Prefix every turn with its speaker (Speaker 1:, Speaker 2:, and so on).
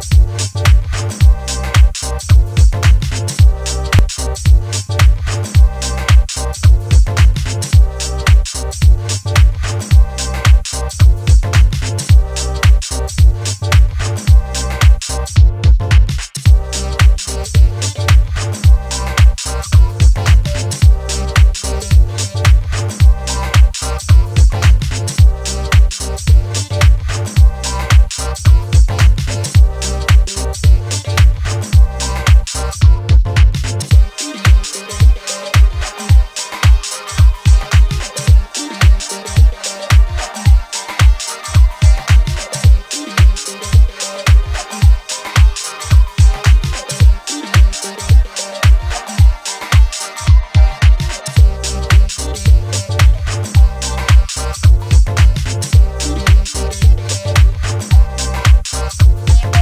Speaker 1: Música Yeah.